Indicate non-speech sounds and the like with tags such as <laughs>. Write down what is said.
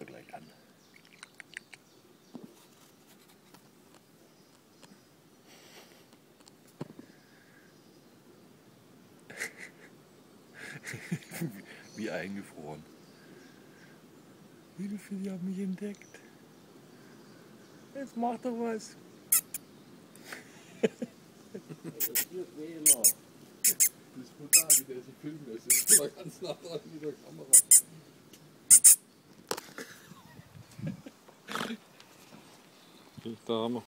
Zeug an. <laughs> Wie eingefroren. Hilfe, die haben mich entdeckt. Jetzt macht doch was. Das ist brutal, wie der sich filmen lässt. Das ist ganz nah dran mit der Kamera. Da haben wir.